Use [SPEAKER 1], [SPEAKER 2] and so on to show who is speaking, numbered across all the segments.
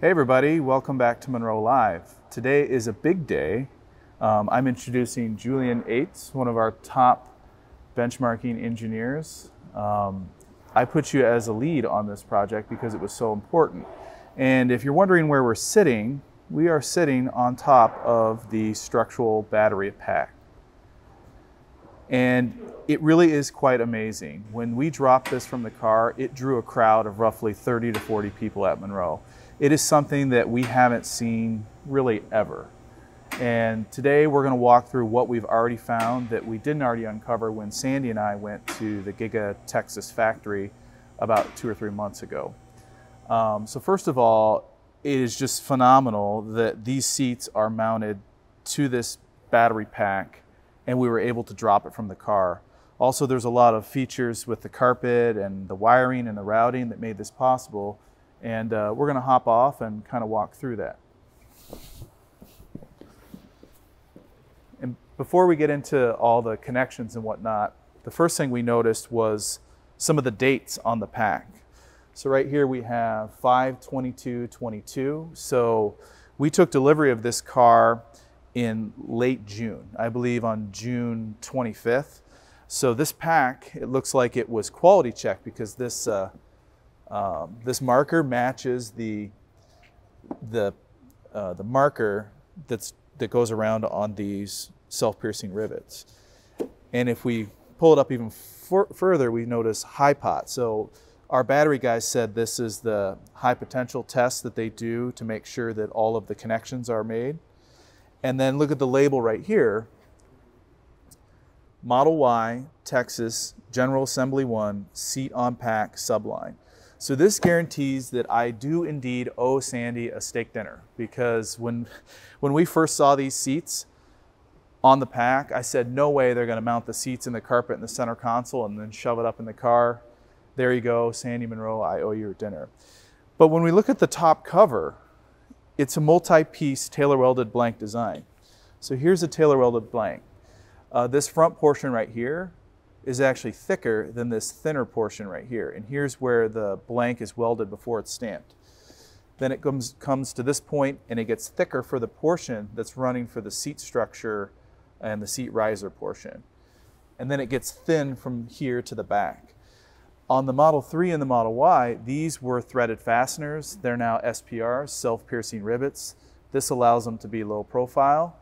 [SPEAKER 1] Hey everybody, welcome back to Munro Live. Today is a big day. Um, I'm introducing Julian Ates, one of our top benchmarking engineers. Um, I put you as a lead on this project because it was so important. And if you're wondering where we're sitting, we are sitting on top of the structural battery pack. And it really is quite amazing. When we dropped this from the car, it drew a crowd of roughly 30 to 40 people at Munro it is something that we haven't seen really ever. And today we're going to walk through what we've already found that we didn't already uncover when Sandy and I went to the Giga Texas factory about two or three months ago. Um, so first of all, it is just phenomenal that these seats are mounted to this battery pack and we were able to drop it from the car. Also, there's a lot of features with the carpet and the wiring and the routing that made this possible. And uh, we're going to hop off and kind of walk through that. And before we get into all the connections and whatnot, the first thing we noticed was some of the dates on the pack. So right here we have 52222. So we took delivery of this car in late June, I believe on June 25th. So this pack, it looks like it was quality checked because this uh, um, this marker matches the, the, uh, the marker that's, that goes around on these self-piercing rivets. And if we pull it up even further, we notice high pot. So our battery guys said this is the high potential test that they do to make sure that all of the connections are made. And then look at the label right here. Model Y, Texas, General Assembly 1, seat on pack subline. So this guarantees that I do indeed owe Sandy a steak dinner because when, when we first saw these seats on the pack, I said, no way they're gonna mount the seats in the carpet in the center console and then shove it up in the car. There you go, Sandy Munro, I owe you a dinner. But when we look at the top cover, it's a multi-piece tailor welded blank design. So here's a tailor welded blank. Uh, this front portion right here is actually thicker than this thinner portion right here. And here's where the blank is welded before it's stamped. Then it comes, comes to this point and it gets thicker for the portion that's running for the seat structure and the seat riser portion. And then it gets thin from here to the back. On the Model 3 and the Model Y, these were threaded fasteners. They're now SPRs, self-piercing rivets. This allows them to be low profile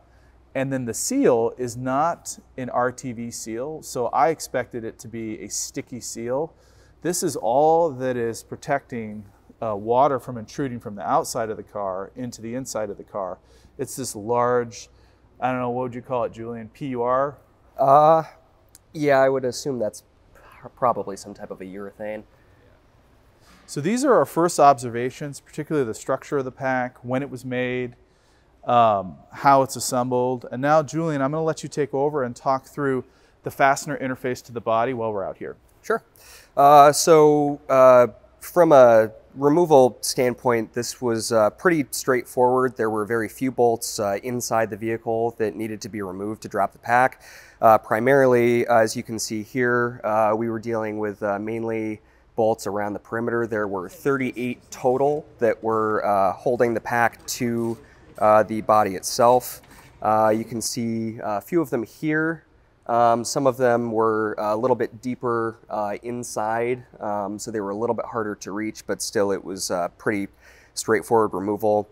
[SPEAKER 1] and then the seal is not an RTV seal, so I expected it to be a sticky seal. This is all that is protecting uh, water from intruding from the outside of the car into the inside of the car. It's this large, I don't know, what would you call it, Julian? PUR?
[SPEAKER 2] Uh, yeah, I would assume that's probably some type of a urethane.
[SPEAKER 1] So these are our first observations, particularly the structure of the pack, when it was made, um, how it's assembled. And now, Julian, I'm going to let you take over and talk through the fastener interface to the body while we're out here.
[SPEAKER 2] Sure. Uh, so, uh, from a removal standpoint, this was uh, pretty straightforward. There were very few bolts uh, inside the vehicle that needed to be removed to drop the pack. Uh, primarily, as you can see here, uh, we were dealing with mainly bolts around the perimeter. There were 38 total that were holding the pack to uh, the body itself. Uh, you can see a few of them here. Um, some of them were a little bit deeper uh, inside, um, so they were a little bit harder to reach, but still it was pretty straightforward removal.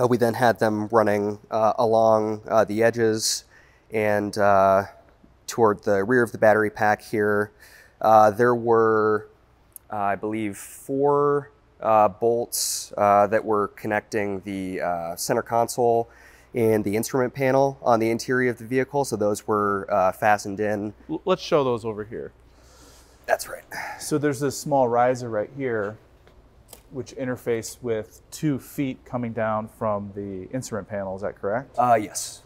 [SPEAKER 2] Uh, we then had them running uh, along uh, the edges and toward the rear of the battery pack here. there were, I believe, four uh, bolts uh, that were connecting the uh, center console and the instrument panel on the interior of the vehicle. So those were uh, fastened in.
[SPEAKER 1] Let's show those over here.
[SPEAKER 2] That's right.
[SPEAKER 1] So there's this small riser right here, which interface with two feet coming down from the instrument panel. Is that correct?
[SPEAKER 2] Uh, yes.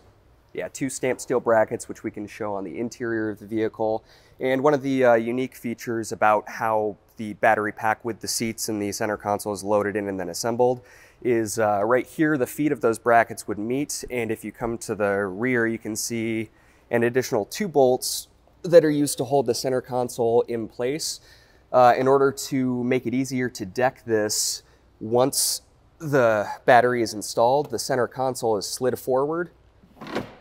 [SPEAKER 2] Yeah, two stamped steel brackets, which we can show on the interior of the vehicle. And one of the uh, unique features about how the battery pack with the seats and the center console is loaded in and then assembled is uh, right here the feet of those brackets would meet and if you come to the rear you can see an additional two bolts that are used to hold the center console in place. Uh, in order to make it easier to deck this, once the battery is installed, the center console is slid forward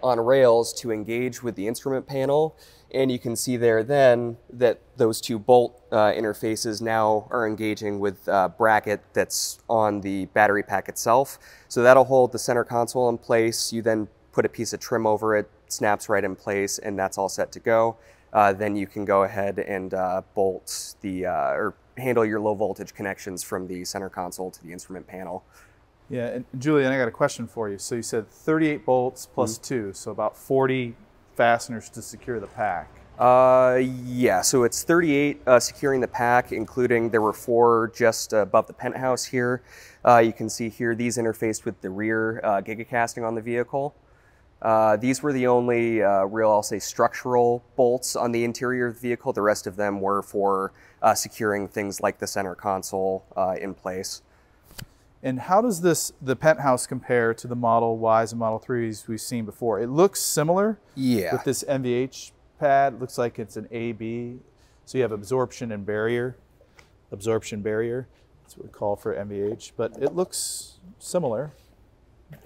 [SPEAKER 2] on rails to engage with the instrument panel. And you can see there then that those two bolt uh, interfaces now are engaging with a bracket that's on the battery pack itself. So that'll hold the center console in place. You then put a piece of trim over it, snaps right in place, and that's all set to go. Uh, then you can go ahead and uh, bolt the, uh, or handle your low voltage connections from the center console to the instrument panel.
[SPEAKER 1] Yeah, and Julian, I got a question for you. So you said 38 bolts plus
[SPEAKER 2] Mm-hmm.
[SPEAKER 1] two, so about 40 fasteners to secure the pack.
[SPEAKER 2] Uh, yeah, so it's 38 uh, securing the pack, including there were four just above the penthouse here. Uh, you can see here these interfaced with the rear uh, gigacasting on the vehicle. Uh, these were the only uh, real, I'll say, structural bolts on the interior of the vehicle. The rest of them were for uh, securing things like the center console in place.
[SPEAKER 1] And how does this the penthouse compare to the Model Ys and Model 3s we've seen before? It looks similar
[SPEAKER 2] Yeah.
[SPEAKER 1] with this NVH pad. It looks like it's an AB. So you have absorption and barrier, absorption barrier. That's what we call for NVH. But it looks similar,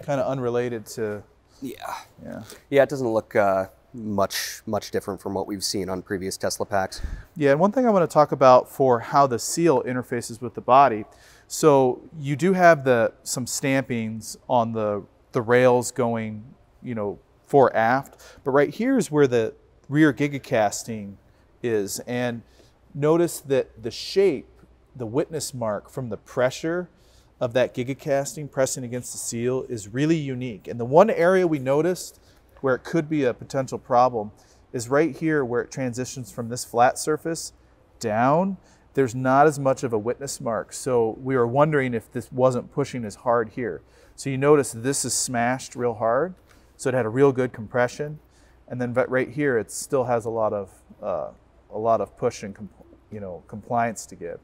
[SPEAKER 1] kind of unrelated to
[SPEAKER 2] yeah.
[SPEAKER 1] yeah.
[SPEAKER 2] Yeah, it doesn't look uh, much much different from what we've seen on previous Tesla packs.
[SPEAKER 1] Yeah, and one thing I want to talk about for how the seal interfaces with the body. So you do have the some stampings on the the rails going, you know, fore aft, but right here is where the rear gigacasting is, and notice that the shape, the witness mark from the pressure of that gigacasting pressing against the seal is really unique. And the one area we noticed where it could be a potential problem is right here where it transitions from this flat surface down. There's not as much of a witness mark. So we were wondering if this wasn't pushing as hard here. So you notice this is smashed real hard. So it had a real good compression. And then right here, it still has a lot of, uh, a lot of push and, you know, compliance to give.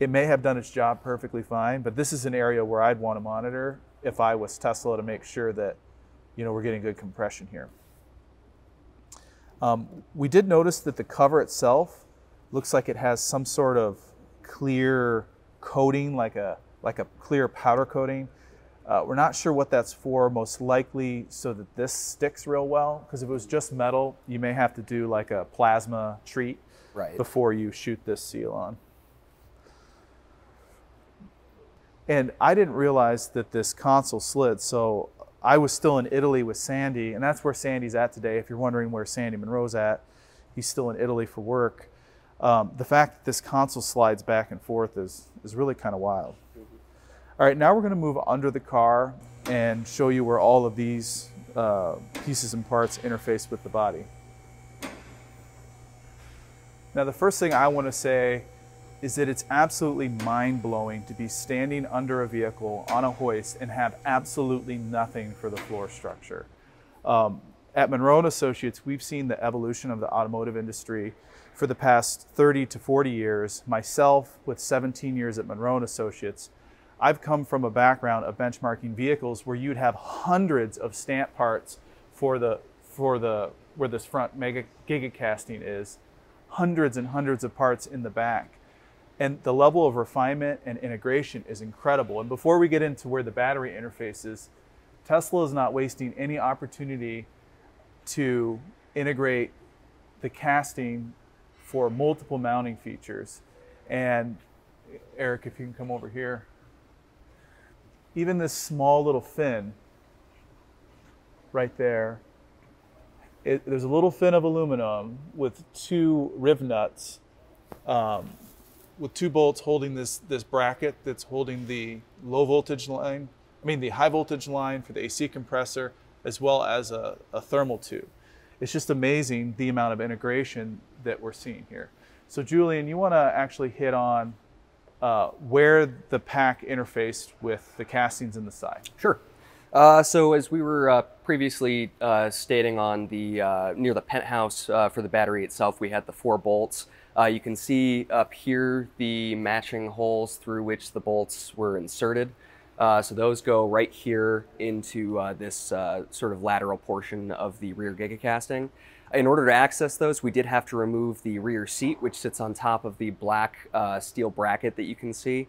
[SPEAKER 1] It may have done its job perfectly fine, but this is an area where I'd want to monitor if I was Tesla to make sure that, you know, we're getting good compression here. Um, we did notice that the cover itself looks like it has some sort of clear coating, like a like a clear powder coating. Uh, we're not sure what that's for. Most likely so that this sticks real well. Because if it was just metal, you may have to do like a plasma treat
[SPEAKER 2] Right.
[SPEAKER 1] before you shoot this seal on. And I didn't realize that this console slid. So I was still in Italy with Sandy, and that's where Sandy's at today. If you're wondering where Sandy Munro's at, he's still in Italy for work. Um, the fact that this console slides back and forth is, is really kind of wild. All right, now we're going to move under the car and show you where all of these uh, pieces and parts interface with the body. Now, the first thing I want to say is that it's absolutely mind blowing to be standing under a vehicle on a hoist and have absolutely nothing for the floor structure. Um, at Munro Associates, we've seen the evolution of the automotive industry for the past 30 to 40 years. Myself, with 17 years at Munro Associates, I've come from a background of benchmarking vehicles where you'd have hundreds of stamp parts for the for the where this front mega gigacasting is, hundreds and hundreds of parts in the back. And the level of refinement and integration is incredible. And before we get into where the battery interfaces, Tesla is not wasting any opportunity to integrate the casting for multiple mounting features. And Eric, if you can come over here, even this small little fin right there, it, there's a little fin of aluminum with two riv nuts, um, with two bolts holding this this bracket that's holding the low voltage line. I mean the high voltage line for the AC compressor, as well as a, a thermal tube. It's just amazing the amount of integration that we're seeing here. So Julian, you want to actually hit on uh, where the pack interfaced with the castings in the side.
[SPEAKER 2] Sure. Uh, so as we were uh, previously uh, stating on the uh, near the penthouse uh, for the battery itself, we had the four bolts. Uh, you can see up here the matching holes through which the bolts were inserted. Uh, so those go right here into uh, this uh, sort of lateral portion of the rear gigacasting. In order to access those, we did have to remove the rear seat, which sits on top of the black uh, steel bracket that you can see.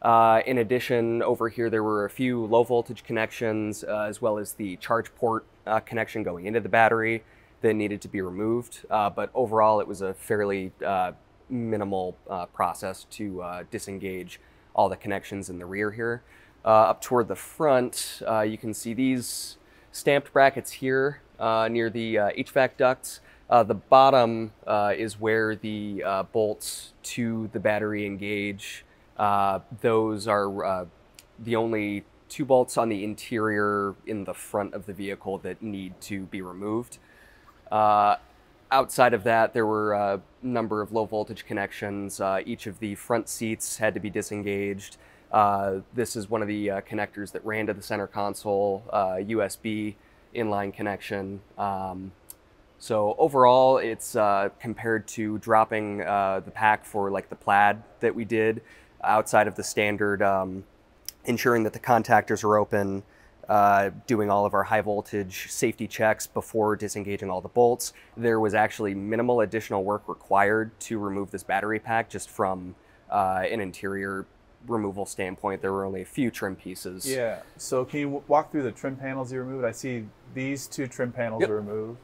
[SPEAKER 2] Uh, in addition, over here there were a few low voltage connections, as well as the charge port connection going into the battery that needed to be removed. Uh, but overall, it was a fairly uh, minimal uh, process to disengage all the connections in the rear here. Uh, up toward the front, uh, you can see these stamped brackets here uh, near the HVAC ducts. the bottom is where the bolts to the battery engage. those are the only two bolts on the interior in the front of the vehicle that need to be removed. Uh, outside of that, there were a number of low voltage connections. Uh, each of the front seats had to be disengaged. Uh, this is one of the uh, connectors that ran to the center console, USB uh, inline connection. Um, so overall, it's uh, compared to dropping the pack for like the plaid that we did outside of the standard, um, ensuring that the contactors are open, uh, doing all of our high voltage safety checks before disengaging all the bolts. There was actually minimal additional work required to remove this battery pack just from uh, an interior removal standpoint, there were only a few trim pieces.
[SPEAKER 1] Yeah. So can you walk through the trim panels you removed? I see these two trim panels yep. are removed,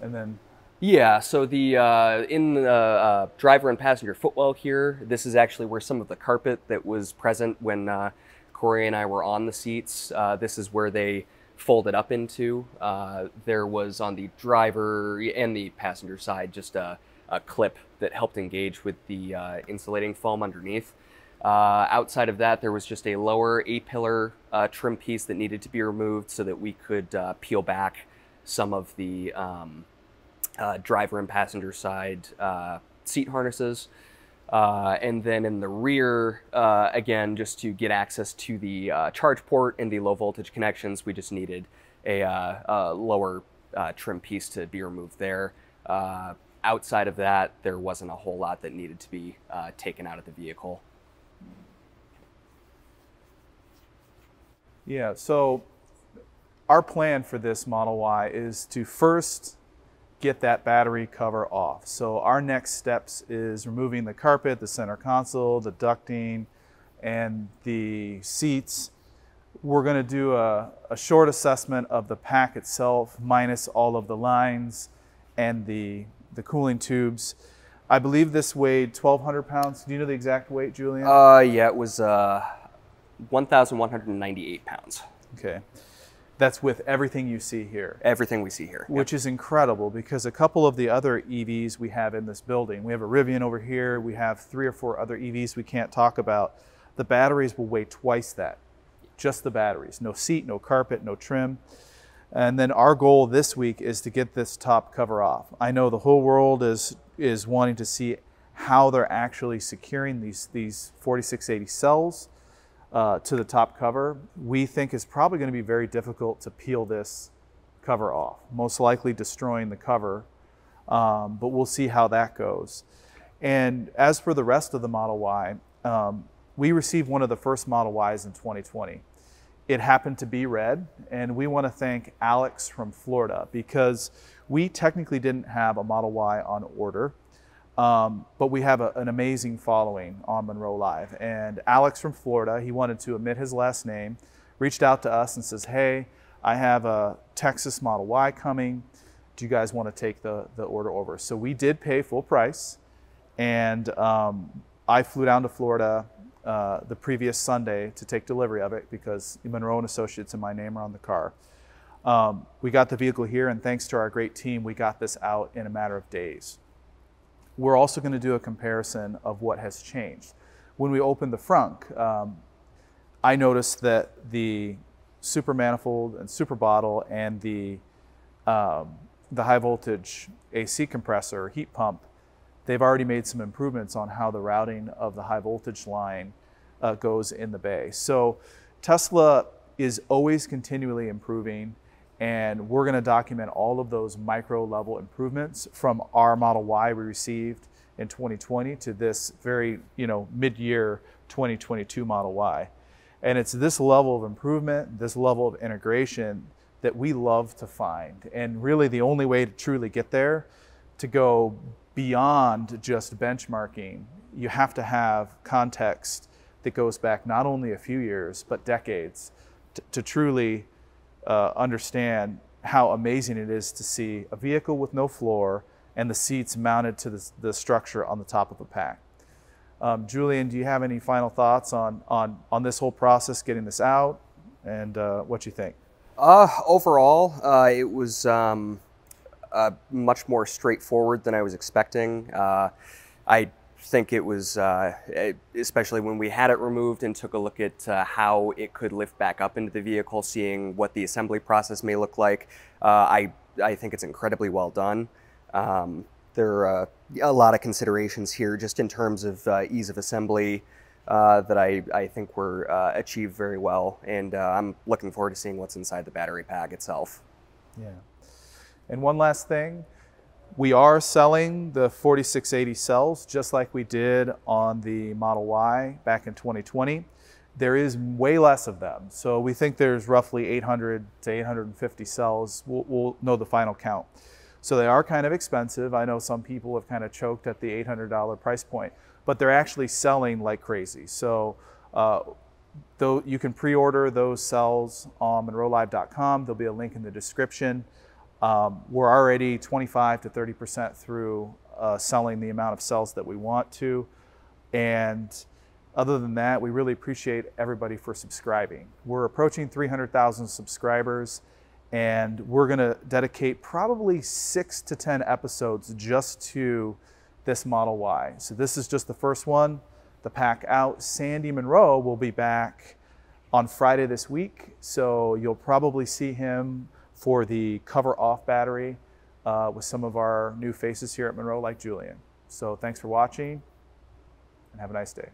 [SPEAKER 1] and then.
[SPEAKER 2] Yeah. So the uh, in the uh, driver and passenger footwell here, this is actually where some of the carpet that was present when uh, Corey and I were on the seats. Uh, this is where they folded up into. Uh, there was on the driver and the passenger side just a, a clip that helped engage with the uh, insulating foam underneath. Uh, outside of that, there was just a lower A-pillar uh, trim piece that needed to be removed so that we could uh, peel back some of the um, uh, driver and passenger side seat harnesses. Uh, and then in the rear, uh, again, just to get access to the uh, charge port and the low voltage connections, we just needed a, uh, a lower trim piece to be removed there. outside of that, there wasn't a whole lot that needed to be taken out of the vehicle.
[SPEAKER 1] Yeah, so our plan for this Model Y is to first get that battery cover off. So our next steps is removing the carpet, the center console, the ducting, and the seats. We're going to do a, a, short assessment of the pack itself, minus all of the lines and the, the cooling tubes. I believe this weighed 1,200 pounds. Do you know the exact weight, Julian?
[SPEAKER 2] Uh, yeah, it was uh, 1,198 pounds.
[SPEAKER 1] Okay. That's with everything you see here.
[SPEAKER 2] Everything we see here.
[SPEAKER 1] Which yep. is incredible because a couple of the other EVs we have in this building, we have a Rivian over here, we have three or four other EVs we can't talk about. The batteries will weigh twice that. Just the batteries. No seat, no carpet, no trim. And then our goal this week is to get this top cover off. I know the whole world is is wanting to see how they're actually securing these these 4680 cells uh, to the top cover, we think is probably going to be very difficult to peel this cover off, most likely destroying the cover, um, but we'll see how that goes. And as for the rest of the Model Y, um, we received one of the first Model Ys in 2020. It happened to be red, and we want to thank Alex from Florida because we technically didn't have a Model Y on order. Um, but we have a, an amazing following on Munro Live. And Alex from Florida, he wanted to omit his last name, reached out to us and says, Hey, I have a Texas Model Y coming. Do you guys want to take the, the order over? So we did pay full price. And um, I flew down to Florida uh, the previous Sunday to take delivery of it because Munro and Associates and my name are on the car. Um, we got the vehicle here, and thanks to our great team, we got this out in a matter of days we're also going to do a comparison of what has changed. When we opened the frunk, um, I noticed that the super manifold and super bottle and the, um, the high voltage AC compressor heat pump, they've already made some improvements on how the routing of the high voltage line uh, goes in the bay. So Tesla is always continually improving and we're going to document all of those micro level improvements from our Model Y we received in 2020 to this very, you know, mid-year 2022 Model Y. And it's this level of improvement, this level of integration that we love to find. And really, the only way to truly get there, to go beyond just benchmarking, you have to have context that goes back not only a few years, but decades to, to truly uh, understand how amazing it is to see a vehicle with no floor and the seats mounted to the, the structure on the top of a pack. Um, Julian, do you have any final thoughts on, on, on this whole process, getting this out, and uh, what you think?
[SPEAKER 2] Uh, overall, uh, it was um, uh, much more straightforward than I was expecting. Uh, I think it was, uh, especially when we had it removed and took a look at uh, how it could lift back up into the vehicle, seeing what the assembly process may look like. I, I think it's incredibly well done. Um, there are a lot of considerations here just in terms of ease of assembly, uh, that I, I think were uh, achieved very well. And uh, I'm looking forward to seeing what's inside the battery pack itself.
[SPEAKER 1] Yeah. And one last thing we are selling the 4680 cells just like we did on the Model Y back in 2020. There is way less of them. So we think there's roughly 800 to 850 cells. We'll, we'll know the final count. So they are kind of expensive. I know some people have kind of choked at the $800 price point but they're actually selling like crazy. So uh, though you can pre-order those cells on munrolive.com. There'll be a link in the description. Um, we're already 25 to 30% through uh, selling the amount of cells that we want to. And other than that, we really appreciate everybody for subscribing. We're approaching 300,000 subscribers and we're going to dedicate probably six to 10 episodes just to this Model Y. So this is just the first one, the pack out. Sandy Munro will be back on Friday this week. So you'll probably see him for the cover off battery uh, with some of our new faces here at Munro like Julian. So thanks for watching and have a nice day.